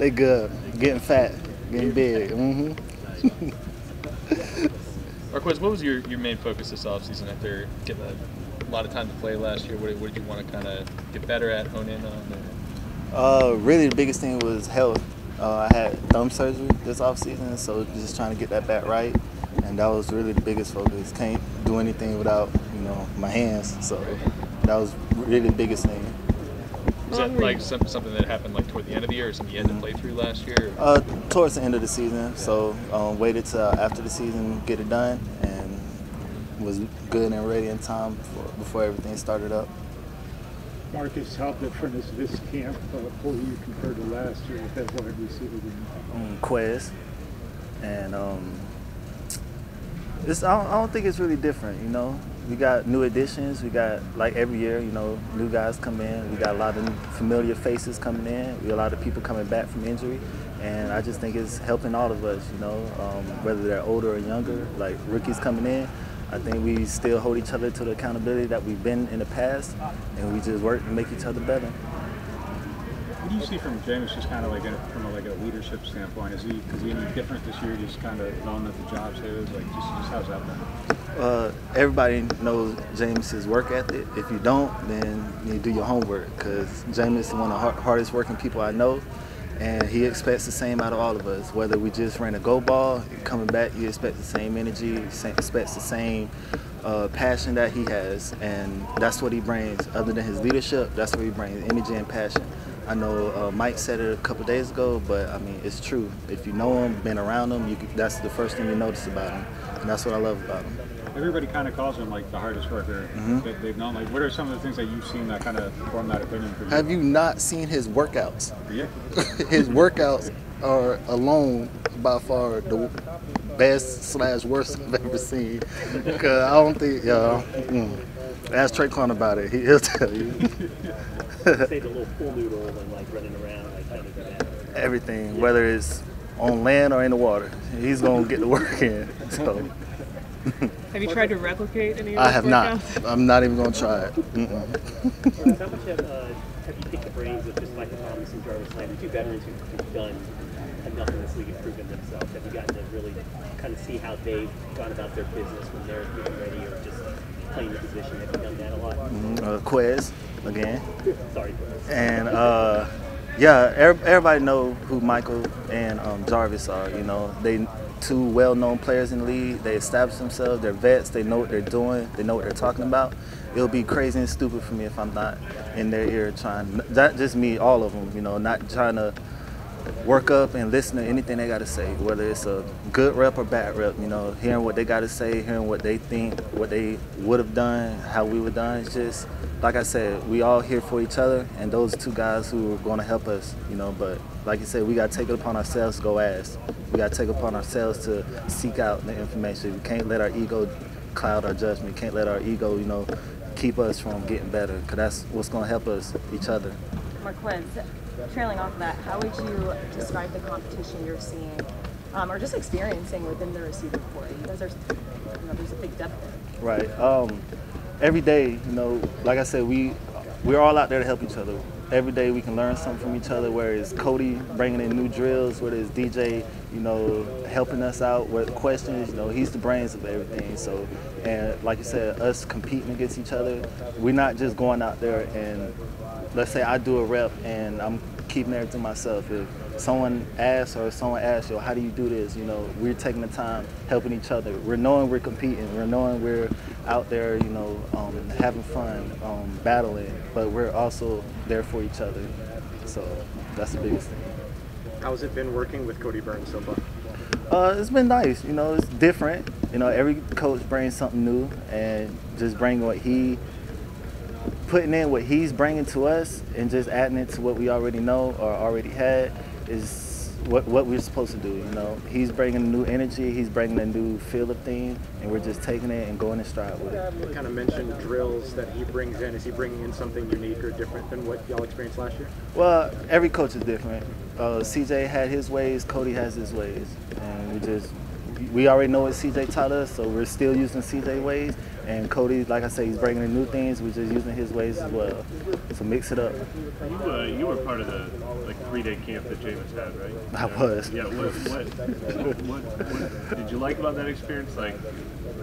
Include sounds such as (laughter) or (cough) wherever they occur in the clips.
they good. Getting fat, getting big. Mm-hmm. (laughs) Marquez, what was your, your main focus this offseason after getting a lot of time to play last year? What, what did you want to kind of get better at, hone in on? Uh, really, the biggest thing was health. Uh, I had thumb surgery this offseason, so just trying to get that back right, and that was really the biggest focus. Can't do anything without you know my hands, so that was really the biggest thing. Was that like some, something that happened like toward the end of the year, or something you had to play through last year? Uh, towards the end of the season, so um, waited till after the season get it done, and was good and ready in time before, before everything started up. Marcus, how different is this camp for you compared to last year with that wide receiver? room? um, Quez, and um, it's I don't, I don't think it's really different. You know, we got new additions. We got like every year, you know, new guys come in. We got a lot of familiar faces coming in. We got a lot of people coming back from injury, and I just think it's helping all of us. You know, um, whether they're older or younger, like rookies coming in. I think we still hold each other to the accountability that we've been in the past, and we just work to make each other better. What do you see from Jameis, just kind of like a, from a, like a leadership standpoint? Is he is he any different this year? Just kind of knowing that the job's his, like just just how's that been? Uh, everybody knows Jameis's work ethic. If you don't, then you do your homework because James is one of the hardest working people I know, and he expects the same out of all of us. Whether we just ran a go ball, coming back, you expect the same energy, expects the same uh, passion that he has, and that's what he brings. Other than his leadership, that's what he brings: energy and passion. I know uh, Mike said it a couple days ago, but I mean it's true. If you know him, been around him, you, that's the first thing you notice about him, and that's what I love about him. Everybody kind of calls him like the hardest worker that they've known. Like, what are some of the things that you've seen that kind of form that opinion for you? Have you not seen his workouts? Yeah. (laughs) his workouts are alone by far the best slash worst I've ever seen. Cause I don't think, yeah. Mm. Ask Trey Clark about it. He, he'll tell you say the little (laughs) pool noodle and like running around, like how to do that. everything, whether it's on land or in the water. He's gonna get the work in. So (laughs) Have you tried to replicate any of I those have not. workouts? (laughs) I'm not even gonna try it. (laughs) Mm-mm. How much have, uh, have you picked the brains of just Michael Thomas and Jarvis Landry, two veterans who- who've done enough in this league and proven themselves? Have you gotten to really kind of see how they've gone about their business when they're getting ready or just playing the position? Have you done that a lot? Uh, Quez again. Sorry. and uh, yeah, everybody know who Michael and um, Jarvis are. You know, they two well-known players in the league. They establish themselves. They're vets. They know what they're doing. They know what they're talking about. It'll be crazy and stupid for me if I'm not in their ear trying. Not just me, all of them. You know, not trying to work up and listen to anything they got to say, whether it's a good rep or bad rep. You know, hearing what they got to say, hearing what they think, what they would have done, how we would done. It's just like I said, we all here for each other, and those two guys who are going to help us. You know, but like you said, we got to take it upon ourselves to go ask. We got to take upon ourselves to seek out the information. We can't let our ego cloud our judgment. Can't let our ego, you know, keep us from getting better, because that's what's going to help us each other. Marquez, trailing off of that, how would you describe the competition you're seeing um, or just experiencing within the receiver corps? You guys are, you know, there's a big depth there. Right. Um, every day, you know, like I said, we we're all out there to help each other. Every day we can learn something from each other. Whether it's Kodi bringing in new drills, whether it's DJ, you know, helping us out with questions. You know, he's the brains of everything. So, and like you said, us competing against each other. We're not just going out there and let's say I do a rep and I'm keeping everything myself. If someone asks or someone asks, yo, how do you do this? You know, we're taking the time helping each other. We're knowing we're competing. We're knowing we're out there, you know, um, having fun, um, battling, but we're also there for each other. So that's the biggest thing. How's it been working with Kodi Burns so far? Uh, it's been nice. You know, it's different. You know, every coach brings something new, and just bringing what he putting in what he's bringing to us, and just adding it to what we already know or already had is what what we're supposed to do. You know, he's bringing a new energy, he's bringing a new feel of things, and we're just taking it and going in stride with it. You kind of mentioned drills that he brings in. Is he bringing in something unique or different than what y'all experienced last year? Well, every coach is different. Uh, CJ had his ways, Kodi has his ways, and we just we already know what CJ taught us, so we're still using CJ ways. And Kodi, like I said, he's bringing in new things. We're just using his ways as well. So mix it up. You, uh, you were part of the like three-day camp that Jameis had, right? I was. Yeah. What, what, what, what did you like about that experience? Like,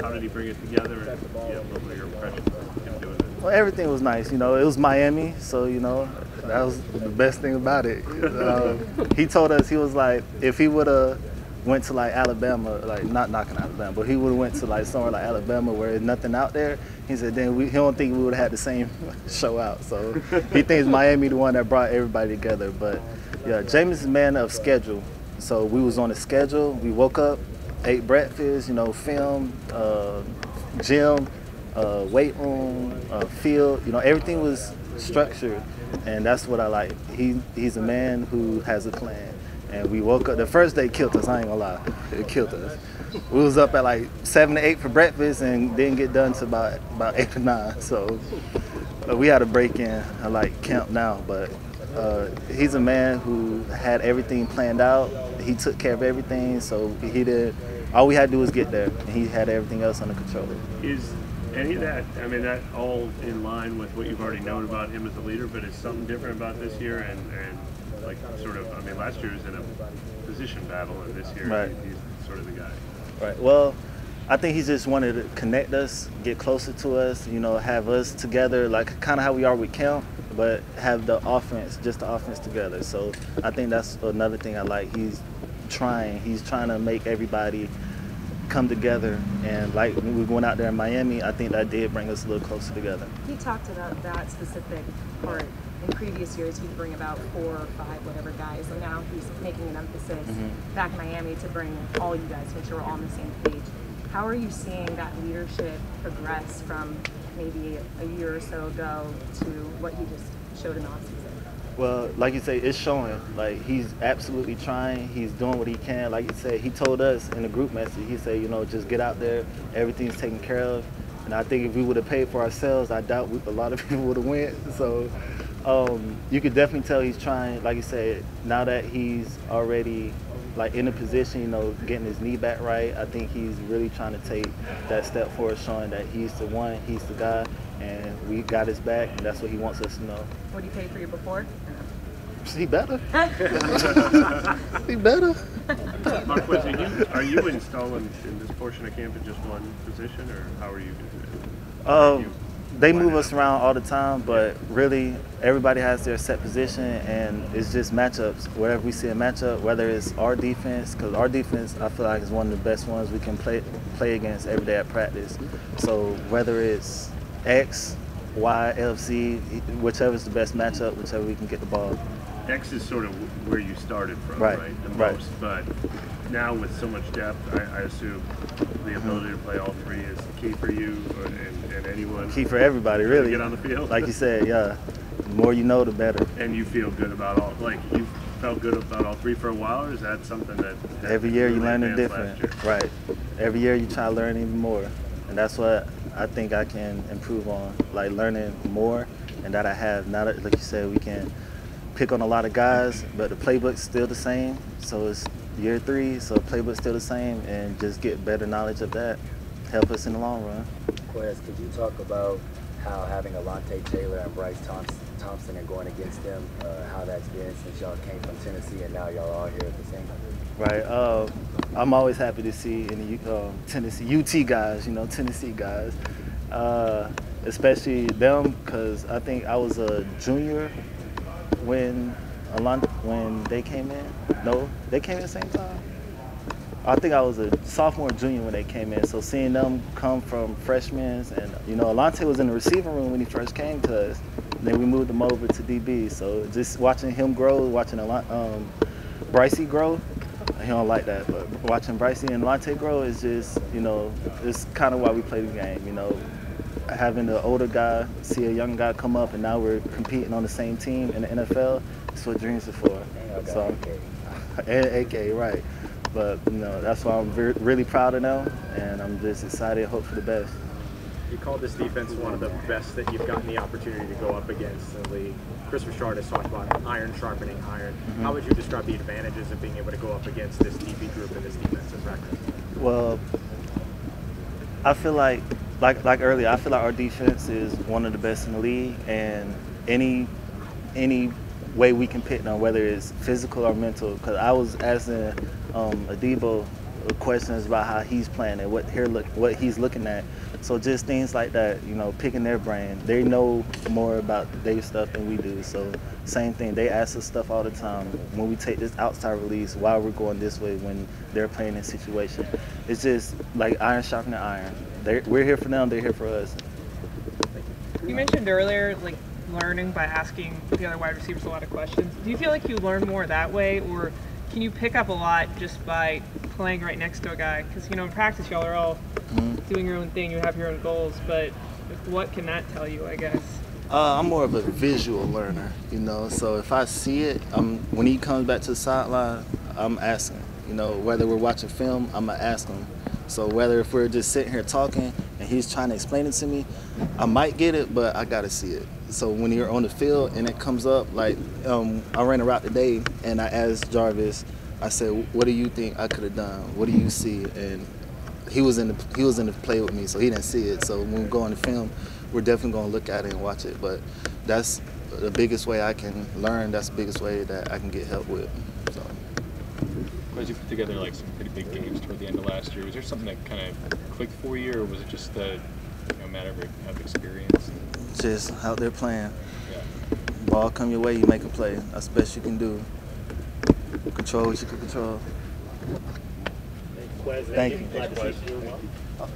how did he bring it together? And yeah, what were your impressions of him doing it? Well, everything was nice. You know, it was Miami, so you know that was the best thing about it. (laughs) Um, he told us he was like, if he would have went to like Alabama, like not knocking Alabama, but he would have went to like somewhere like Alabama where there's nothing out there. He said then we, he don't think we would have had the same (laughs) show out. So he thinks Miami the one that brought everybody together. But yeah, Jameis is a man of schedule. So we was on a schedule. We woke up, ate breakfast, you know, film, uh, gym, uh, weight room, uh, field. You know, everything was structured, and that's what I like. He he's a man who has a plan. And we woke up. The first day killed us. I ain't gonna lie, it killed us. We was up at like seven to eight for breakfast and didn't get done to about about eight or nine. So uh, we had a break in uh, like camp now, but. Uh, he's a man who had everything planned out. He took care of everything, so he did. All we had to do was get there, and he had everything else under control. Is any of that? I mean, that all in line with what you've already known about him as a leader, but is something different about this year and and like sort of? I mean, last year was in a position battle, and this year Right. he's sort of the guy. Right. Well, I think he just wanted to connect us, get closer to us, you know, have us together, like kind of how we are with Kemp, but have the offense, just the offense together. So I think that's another thing I like. He's trying. He's trying to make everybody come together. And like when we were going out there in Miami, I think that did bring us a little closer together. He talked about that specific part. In previous years, he'd bring about four or five, whatever guys, and now he's making an emphasis Mm-hmm. back in Miami to bring all you guys, make sure we're all on the same page. How are you seeing that leadership progress from maybe a year or so ago to what he just showed in the offseason? Well, like you say, it's showing. Like he's absolutely trying. He's doing what he can. Like you said, he told us in the group message. He said, you know, just get out there. Everything's taken care of. And I think if we would have paid for ourselves, I doubt we, a lot of (laughs) people would have went. So um, you could definitely tell he's trying. Like you said, now that he's already like in a position, you know, getting his knee back right. I think he's really trying to take that step forward, showing that he's the one, he's the guy, and we got his back, and that's what he wants us to know. What do you pay for your before? He better. (laughs) (laughs) he better. Marquez, are you, are you installing in this portion of camp in just one position, or how are you doing it? Um, they move us around all the time, but really everybody has their set position, and it's just matchups. Wherever we see a matchup, whether it's our defense, because our defense I feel like is one of the best ones we can play play against every day at practice. So whether it's X, Y, LC, whichever's the best matchup, whichever we can get the ball. X is sort of where you started from, Right, right? The right. most, but now with so much depth, I, I assume the ability to play all three is key for you or, and, and anyone. Key for everybody, really. get on the field. Like you said, yeah. The more you know, the better. And you feel good about all, like you felt good about all three for a while, or is that something that, that Every year you learn it advanced different. Right. Every year you try to learn even more. And that's what I think I can improve on. Like learning more and that I have. Now that like you said, we can pick on a lot of guys, but the playbook's still the same. So it's year three, so playbook's still the same and just get better knowledge of that. Help us in the long run. Quez, could you talk about how having Alontae Taylor and Bryce Thompson, Thompson and going against them, uh, how that's been since y'all came from Tennessee and now y'all are here at the same time? Right. Uh, I'm always happy to see in the um, Tennessee UT guys, you know, Tennessee guys, uh, especially them, because I think I was a junior when Alon- when they came in. No, they came in the same time. I think I was a sophomore, junior when they came in. So seeing them come from freshmen, and you know, Alontae was in the receiving room when he first came to us. Then we moved him over to DB. So just watching him grow, watching Alon- um, Brycey grow, he don't like that, but watching Brycey and Lante grow is just, you know, it's kind of why we play the game. You know, having the older guy see a young guy come up, and now we're competing on the same team in the NFL. It's what dreams are for. So, AK. and AK, right? But you know, that's why I'm very, really proud of them, and I'm just excited, hope for the best. You called this defense one of the best that you've gotten the opportunity to go up against in the league. Kris Richard has talked about iron sharpening iron. Mm-hmm. How would you describe the advantages of being able to go up against this DB group and this defensive record? Well, I feel like, like, like earlier, I feel like our defense is one of the best in the league, and any, any way we can pick on whether it's physical or mental. Because I was asking um, Adebo questions about how he's playing and what here look, what he's looking at. So just things like that, you know, picking their brain. They know more about their stuff than we do. So same thing. They ask us stuff all the time when we take this outside release. Why we're going this way when they're playing this situation. It's just like iron sharpening iron. They're, we're here for them. They're here for us. You mentioned earlier, like learning by asking the other wide receivers a lot of questions. Do you feel like you learn more that way, or can you pick up a lot just by playing right next to a guy? Because you know, in practice, y'all are all Mm-hmm. doing your own thing. You have your own goals, but what can that tell you? I guess. Uh, I'm more of a visual learner, you know. So if I see it, um, when he comes back to the sideline, I'm asking. You know, whether we're watching film, I'm gonna ask him. So whether if we're just sitting here talking and he's trying to explain it to me, I might get it, but I gotta see it. So when you're on the field and it comes up, like um, I ran a route today and I asked Jarvis, I said, "What do you think I could have done? What do you see?" And he was in the he was in the play with me, so he didn't see it. So when we go on the film, we're definitely gonna look at it and watch it. But that's the biggest way I can learn. That's the biggest way that I can get help with. So As you put together like some pretty big games toward the end of last year, was there something that kind of clicked for you, or was it just a you know, matter of, of experience? just out there playing. Yeah. Ball come your way, you make a play. That's the best you can do. Control what you can control. Thank you. Glad to see you doing well.